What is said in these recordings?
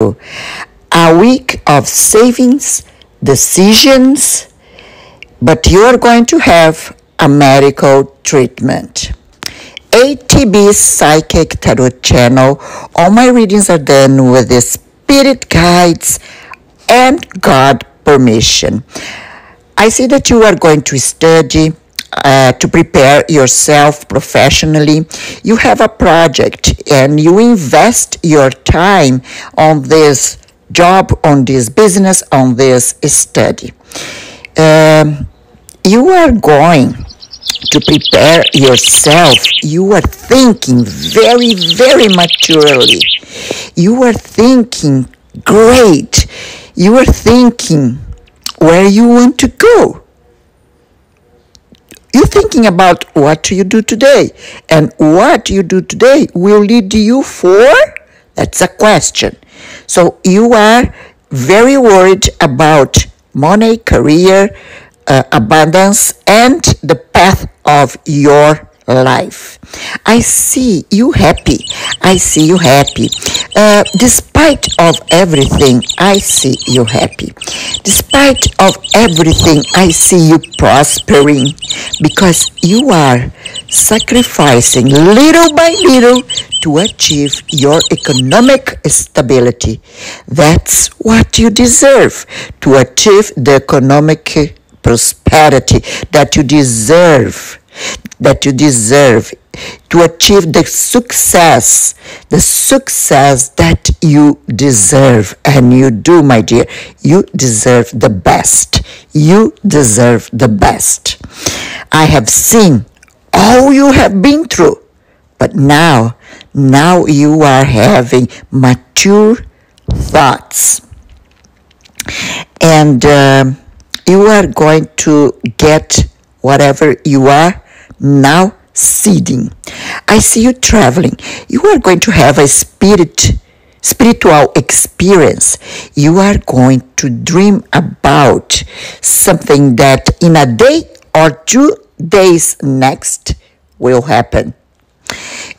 a week of savings, decisions, but you are going to have a medical treatment. ATB Psychic Tarot Channel. All my readings are done with the spirit guides and God permission. I see that you are going to study uh, to prepare yourself professionally. You have a project and you invest your time on this job, on this business, on this study. Um, you are going to prepare yourself. You are thinking very, very maturely. You are thinking great. You are thinking where you want to go. Thinking about what you do today, and what you do today will lead you for? That's a question. So you are very worried about money, career, uh, abundance, and the path of your life. I see you happy. I see you happy. Uh, despite of everything, I see you happy. Despite of everything, I see you prospering because you are sacrificing little by little to achieve your economic stability. That's what you deserve to achieve the economic prosperity that you deserve that you deserve to achieve the success, the success that you deserve. And you do, my dear. You deserve the best. You deserve the best. I have seen all you have been through, but now, now you are having mature thoughts. And uh, you are going to get whatever you are now seeding. I see you traveling. You are going to have a spirit spiritual experience. You are going to dream about something that in a day or two days next will happen.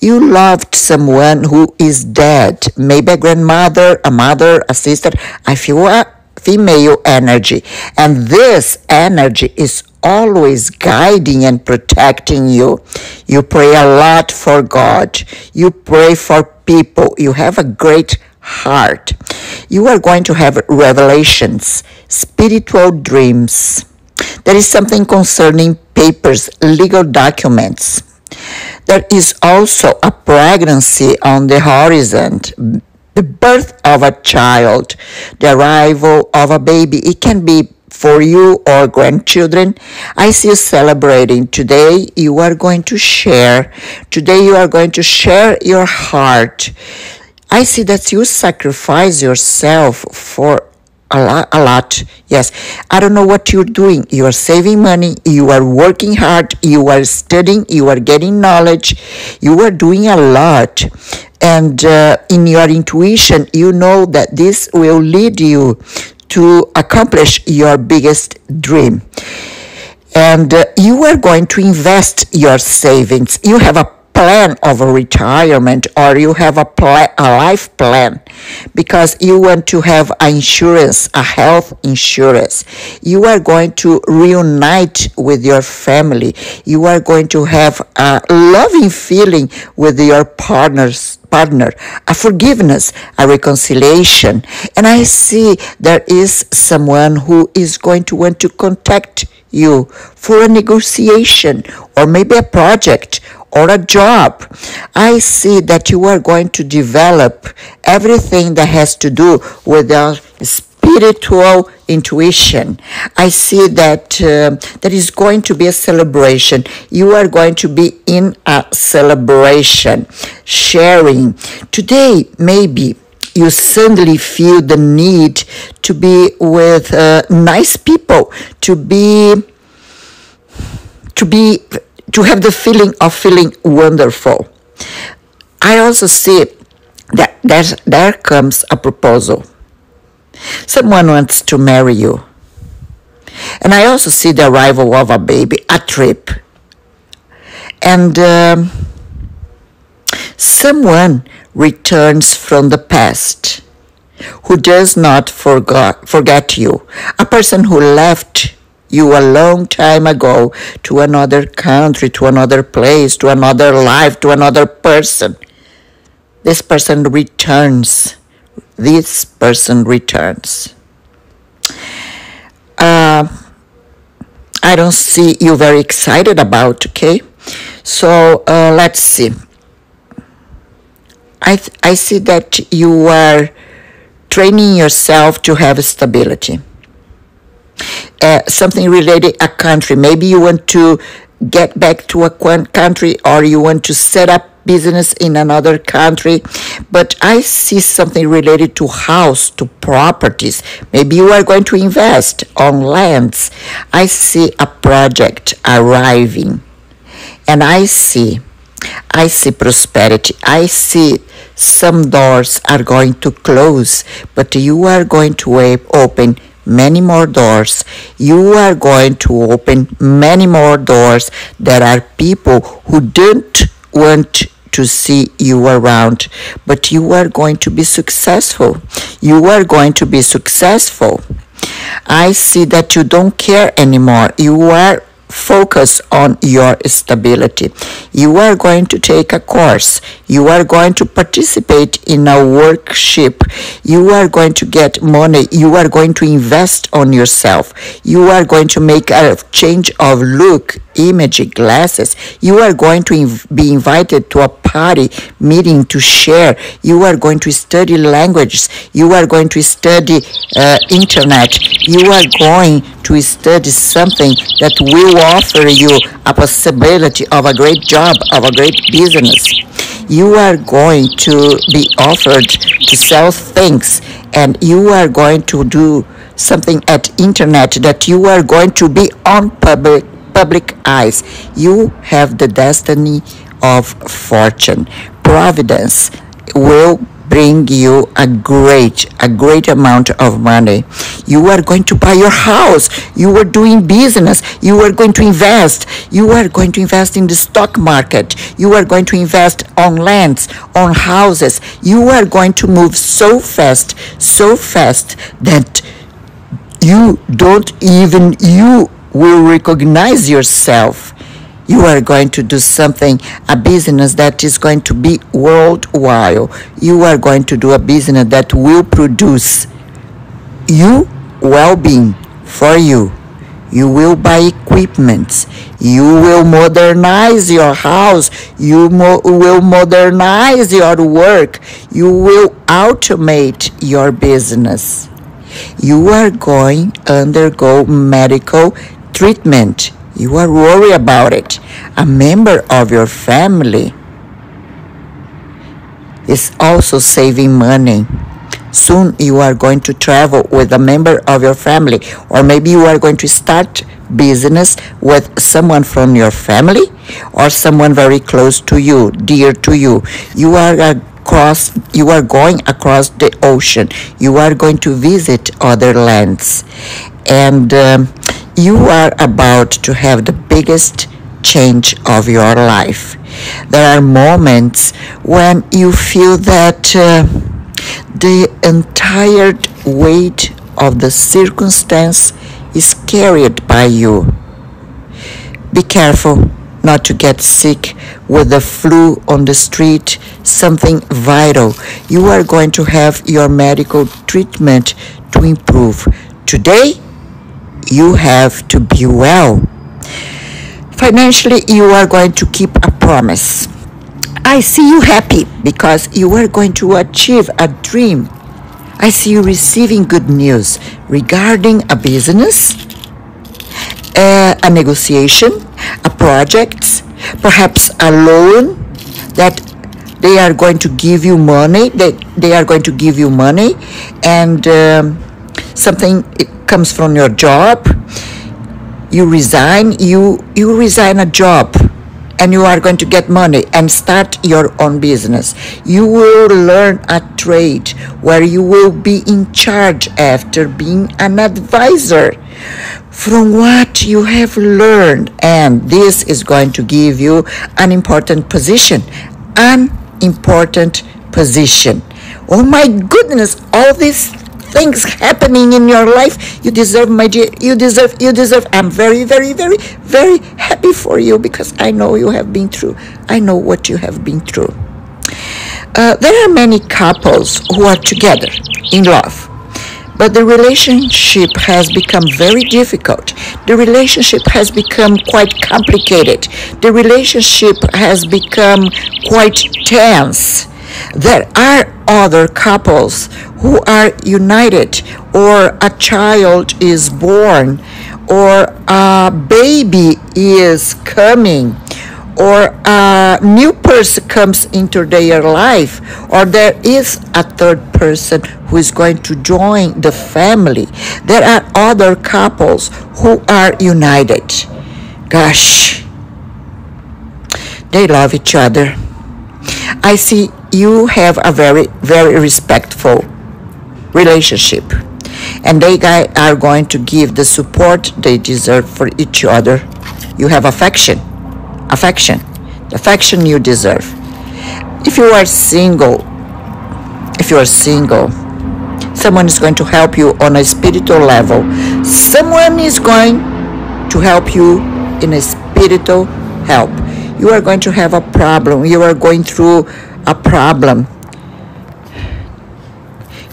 You loved someone who is dead, maybe a grandmother, a mother, a sister. I feel a female energy. And this energy is always guiding and protecting you. You pray a lot for God. You pray for people. You have a great heart. You are going to have revelations, spiritual dreams. There is something concerning papers, legal documents. There is also a pregnancy on the horizon, the birth of a child, the arrival of a baby. It can be for you or grandchildren. I see you celebrating. Today you are going to share. Today you are going to share your heart. I see that you sacrifice yourself for a lot, a lot. Yes. I don't know what you're doing. You are saving money. You are working hard. You are studying. You are getting knowledge. You are doing a lot. And uh, in your intuition, you know that this will lead you to accomplish your biggest dream. And uh, you are going to invest your savings. You have a plan of a retirement or you have a, plan, a life plan because you want to have an insurance, a health insurance. You are going to reunite with your family. You are going to have a loving feeling with your partners partner, a forgiveness, a reconciliation. And I see there is someone who is going to want to contact you for a negotiation or maybe a project or a job. I see that you are going to develop everything that has to do with your spiritual intuition. I see that uh, there is going to be a celebration. You are going to be in a celebration, sharing. Today, maybe you suddenly feel the need to be with uh, nice people, to be to be to have the feeling of feeling wonderful. I also see that there's, there comes a proposal. Someone wants to marry you. And I also see the arrival of a baby, a trip. And um, someone returns from the past. who does not forgot, forget you, a person who left you a long time ago to another country, to another place, to another life, to another person. This person returns. This person returns. Uh, I don't see you very excited about, okay? So uh, let's see. I, I see that you are training yourself to have stability. Uh, something related a country. Maybe you want to get back to a country or you want to set up business in another country. But i see something related to house to properties. Maybe you are going to invest on lands. I see a project arriving. And i see i see prosperity. I see some doors are going to close but you are going to open many more doors. You are going to open many more doors. There are people who don't want to see you around, but you are going to be successful. You are going to be successful. I see that you don't care anymore. You are focus on your stability. You are going to take a course. You are going to participate in a workshop. You are going to get money. You are going to invest on yourself. You are going to make a change of look, image, glasses. You are going to inv- be invited to a party meeting to share. You are going to study languages. You are going to study uh, internet. You are going to study something that will offer you a possibility of a great job, of a great business. You are going to be offered to sell things and you are going to do something at internet that you are going to be on public public eyes. You have the destiny of fortune. Providence will bring you a great, a great amount of money. You are going to buy your house. You are doing business. You are going to invest. You are going to invest in the stock market. You are going to invest on lands, on houses. You are going to move so fast, so fast that you don't even, you will recognize yourself you are going to do something, a business that is going to be worldwide. You are going to do a business that will produce you well-being for you. You will buy equipment. You will modernize your house. You mo- will modernize your work. You will automate your business. You are going undergo medical treatment you are worried about it. A member of your family is also saving money. Soon you are going to travel with a member of your family, or maybe you are going to start business with someone from your family or someone very close to you, dear to you. You are across you are going across the ocean. You are going to visit other lands. And um, you are about to have the biggest change of your life. There are moments when you feel that uh, the entire weight of the circumstance is carried by you. Be careful not to get sick with the flu on the street, something vital. You are going to have your medical treatment to improve. Today, you have to be well. Financially, you are going to keep a promise. I see you happy because you are going to achieve a dream. I see you receiving good news regarding a business, uh, a negotiation, a project, perhaps a loan that they are going to give you money, that they are going to give you money, and um, something it comes from your job you resign you you resign a job and you are going to get money and start your own business. You will learn a trade where you will be in charge after being an advisor. From what you have learned and this is going to give you an important position an important position. Oh my goodness, all these things happening in your life. You deserve, my dear. You deserve, you deserve. I'm very, very, very, very happy for you because I know you have been through. I know what you have been through. Uh, there are many couples who are together in love but the relationship has become very difficult. The relationship has become quite complicated. The relationship has become quite tense. There are other couples who are united, or a child is born, or a baby is coming or a new person comes into their life, or there is a third person who is going to join the family. There are other couples who are united. Gosh, they love each other. I see you have a very, very respectful relationship. And they are going to give the support they deserve for each other. You have affection affection, the affection you deserve. If you are single, if you are single, someone is going to help you on a spiritual level. Someone is going to help you in a spiritual help. You are going to have a problem. You are going through a problem.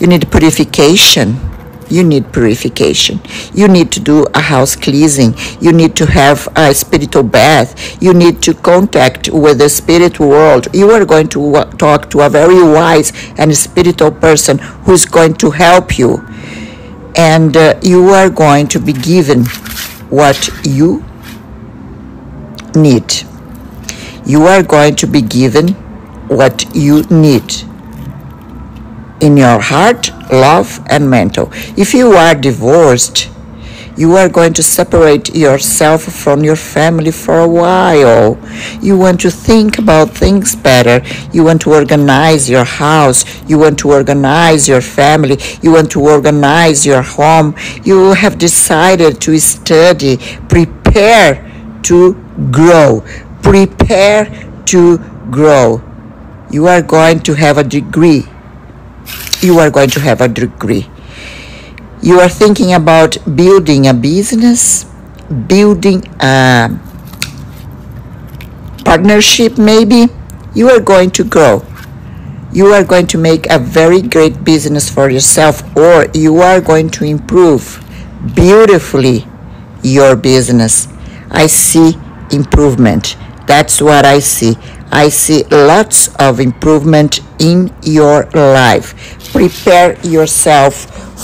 You need purification you need purification. You need to do a house cleansing. You need to have a spiritual bath. You need to contact with the spirit world. You are going to talk to a very wise and spiritual person who is going to help you. And uh, you are going to be given what you need. You are going to be given what you need in your heart, love, and mental. If you are divorced, you are going to separate yourself from your family for a while. You want to think about things better. You want to organize your house. You want to organize your family. You want to organize your home. You have decided to study, prepare to grow. Prepare to grow. You are going to have a degree you are going to have a degree. You are thinking about building a business, building a partnership, maybe. You are going to grow. You are going to make a very great business for yourself, or you are going to improve beautifully your business. I see improvement. That's what I see. I see lots of improvement in your life. Prepare yourself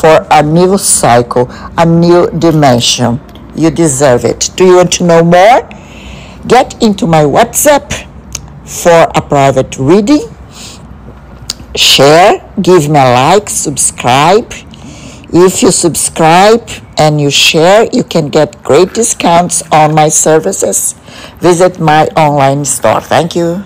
for a new cycle, a new dimension. You deserve it. Do you want to know more? Get into my WhatsApp for a private reading. Share, give me a like, subscribe. If you subscribe and you share, you can get great discounts on my services. Visit my online store. Thank you.